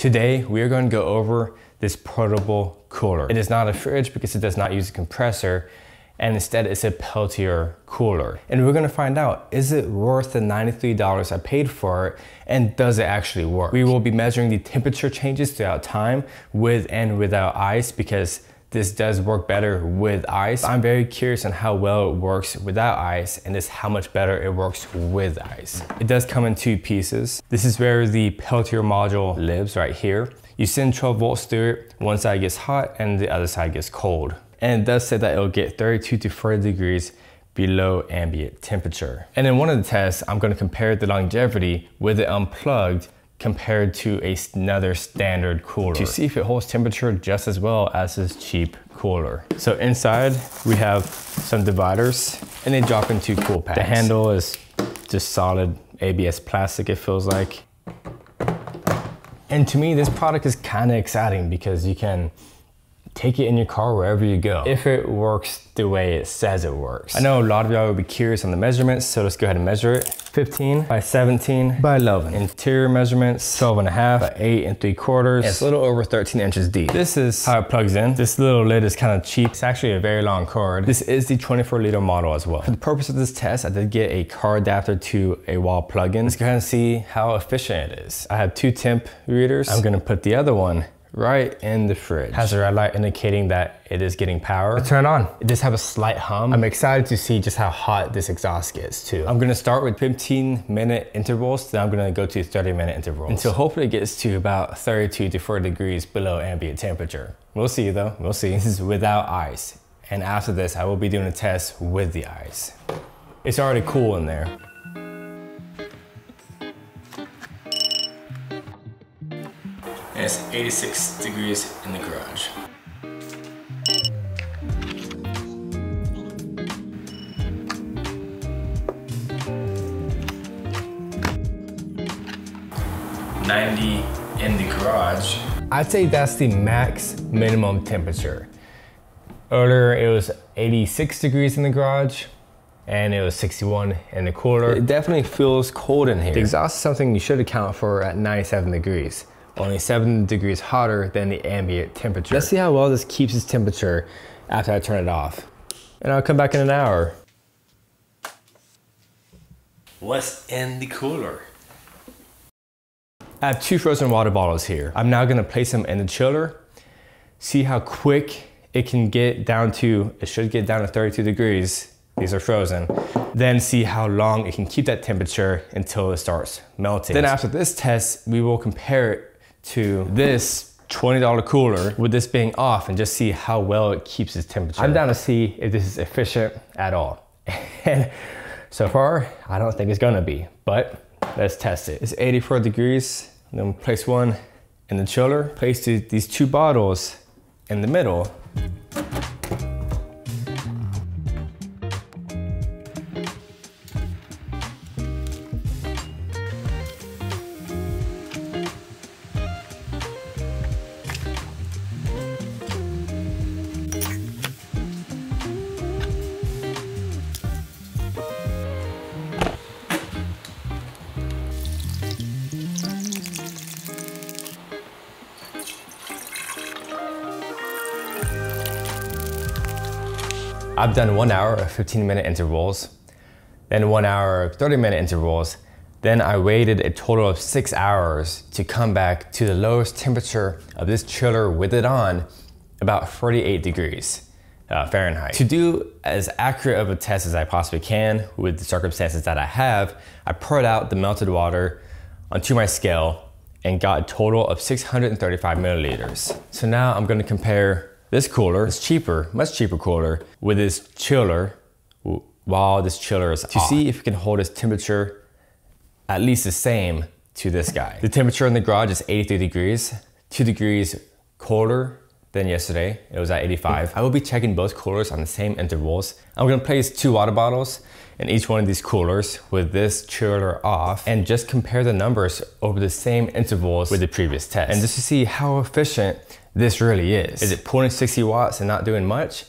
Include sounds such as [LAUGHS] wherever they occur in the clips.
Today, we are going to go over this portable cooler. It is not a fridge because it does not use a compressor and instead it's a Peltier cooler. And we're gonna find out, is it worth the $93 I paid for it and does it actually work? We will be measuring the temperature changes throughout time with and without ice because this does work better with ice. I'm very curious on how well it works without ice and just how much better it works with ice. It does come in two pieces. This is where the Peltier module lives right here. You send 12 volts through it, one side gets hot and the other side gets cold. And it does say that it'll get 32 to 40 degrees below ambient temperature. And in one of the tests, I'm gonna compare the longevity with it unplugged compared to another standard cooler to see if it holds temperature just as well as this cheap cooler. So inside we have some dividers and they drop into cool packs. The handle is just solid ABS plastic it feels like. And to me this product is kind of exciting because you can take it in your car wherever you go. If it works the way it says it works. I know a lot of y'all will be curious on the measurements, so let's go ahead and measure it. 15 by 17 by 11. Interior measurements, 12 and a half by 8 and 3 quarters. It's a little over 13 inches deep. This is how it plugs in. This little lid is kind of cheap. It's actually a very long cord. This is the 24 liter model as well. For the purpose of this test, I did get a car adapter to a wall plug-in. Let's go ahead and see how efficient it is. I have two temp readers. I'm gonna put the other one right in the fridge. Has a red light indicating that it is getting power. Let's turn on. It does have a slight hum. I'm excited to see just how hot this exhaust gets too. I'm gonna start with 15 minute intervals, then I'm gonna go to 30 minute intervals until hopefully it gets to about 32 to 40 degrees below ambient temperature. We'll see though, we'll see. This is without ice. And after this, I will be doing a test with the ice. It's already cool in there. And it's 86 degrees in the garage. Ninety in the garage. I'd say that's the max minimum temperature. Earlier it was 86 degrees in the garage and it was 61 in the cooler. It definitely feels cold in here. The exhaust is something you should account for at 97 degrees only seven degrees hotter than the ambient temperature. Let's see how well this keeps its temperature after I turn it off. And I'll come back in an hour. What's in the cooler? I have two frozen water bottles here. I'm now gonna place them in the chiller, see how quick it can get down to, it should get down to 32 degrees. These are frozen. Then see how long it can keep that temperature until it starts melting. Then after this test, we will compare it to this $20 cooler with this being off and just see how well it keeps its temperature. I'm down to see if this is efficient at all. [LAUGHS] and so far, I don't think it's gonna be, but let's test it. It's 84 degrees, then place one in the chiller, place these two bottles in the middle, I've done one hour of 15 minute intervals, then one hour of 30 minute intervals, then I waited a total of six hours to come back to the lowest temperature of this chiller with it on, about 48 degrees uh, Fahrenheit. To do as accurate of a test as I possibly can with the circumstances that I have, I poured out the melted water onto my scale and got a total of 635 milliliters. So now I'm gonna compare this cooler is cheaper, much cheaper cooler, with this chiller while this chiller is to off. see if it can hold its temperature at least the same to this guy. The temperature in the garage is 83 degrees, two degrees colder than yesterday. It was at 85. I will be checking both coolers on the same intervals. I'm gonna place two water bottles in each one of these coolers with this chiller off and just compare the numbers over the same intervals with the previous test. And just to see how efficient this really is. Is it pulling 60 watts and not doing much?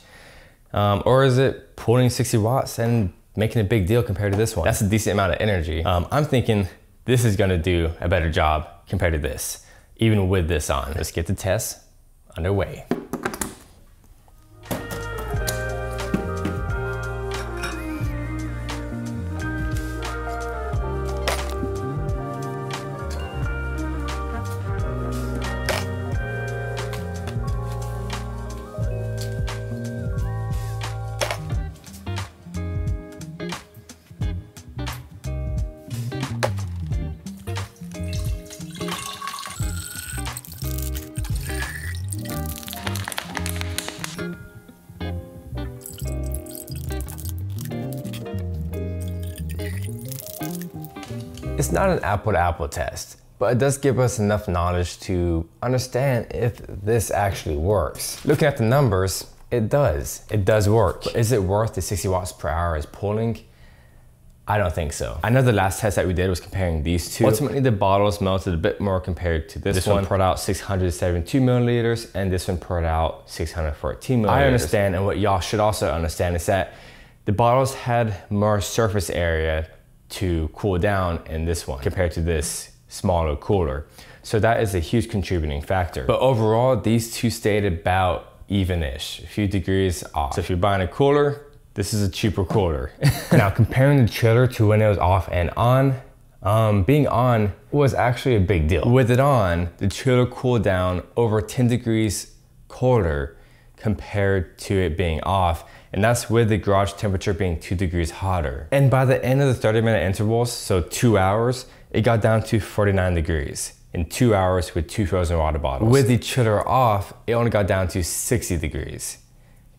Um, or is it pulling 60 watts and making a big deal compared to this one? That's a decent amount of energy. Um, I'm thinking this is gonna do a better job compared to this. even with this on. Let's get the test underway. It's not an apple to apple test, but it does give us enough knowledge to understand if this actually works. Looking at the numbers, it does. It does work. But is it worth the 60 watts per hour as pulling? I don't think so. I know the last test that we did was comparing these two. Ultimately, the bottles melted a bit more compared to this, this one. one poured out 672 milliliters and this one poured out 614 milliliters. I understand, and what y'all should also understand is that the bottles had more surface area to cool down in this one compared to this smaller cooler. So that is a huge contributing factor. But overall, these two stayed about even-ish, a few degrees off. So if you're buying a cooler, this is a cheaper cooler. [LAUGHS] now comparing the chiller to when it was off and on, um, being on was actually a big deal. With it on, the chiller cooled down over 10 degrees colder compared to it being off and that's with the garage temperature being two degrees hotter. And by the end of the 30 minute intervals, so two hours, it got down to 49 degrees in two hours with two frozen water bottles. With the chiller off, it only got down to 60 degrees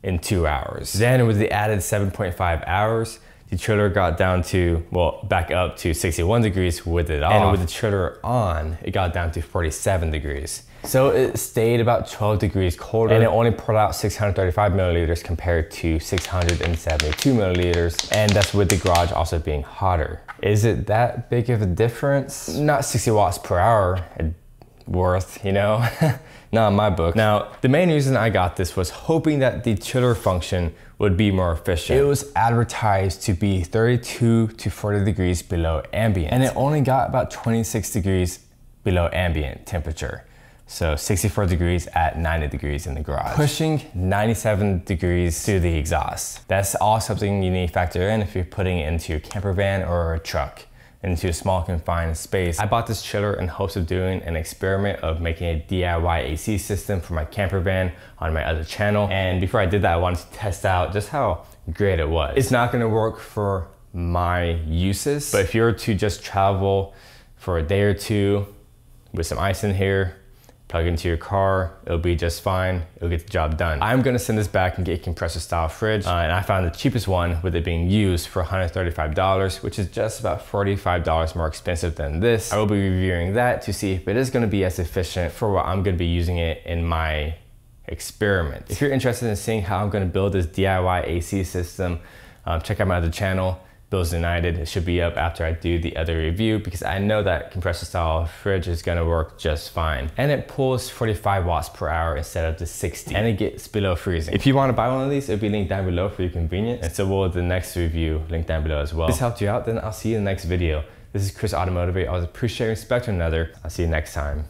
in two hours. Then with the added 7.5 hours, the chiller got down to, well, back up to 61 degrees with it off. And with the chiller on, it got down to 47 degrees. So it stayed about 12 degrees colder and it only poured out 635 milliliters compared to 672 milliliters. And that's with the garage also being hotter. Is it that big of a difference? Not 60 watts per hour uh, worth, you know? [LAUGHS] Not in my book. Now, the main reason I got this was hoping that the chiller function would be more efficient. It was advertised to be 32 to 40 degrees below ambient. And it only got about 26 degrees below ambient temperature. So 64 degrees at 90 degrees in the garage. Pushing 97 degrees through the exhaust. That's all something you need to factor in if you're putting it into your camper van or a truck into a small confined space. I bought this chiller in hopes of doing an experiment of making a DIY AC system for my camper van on my other channel. And before I did that, I wanted to test out just how great it was. It's not gonna work for my uses, but if you're to just travel for a day or two with some ice in here, plug into your car, it'll be just fine, it'll get the job done. I'm gonna send this back and get a compressor style fridge, uh, and I found the cheapest one with it being used for $135, which is just about $45 more expensive than this. I will be reviewing that to see if it is gonna be as efficient for what I'm gonna be using it in my experiment. If you're interested in seeing how I'm gonna build this DIY AC system, um, check out my other channel. Builds United. It should be up after I do the other review because I know that compressor style fridge is gonna work just fine. And it pulls 45 watts per hour instead of the 60 and it gets below freezing. If you wanna buy one of these, it'll be linked down below for your convenience. And so will the next review linked down below as well. If this helped you out, then I'll see you in the next video. This is Chris Automotivate. I and respect one another. I'll see you next time.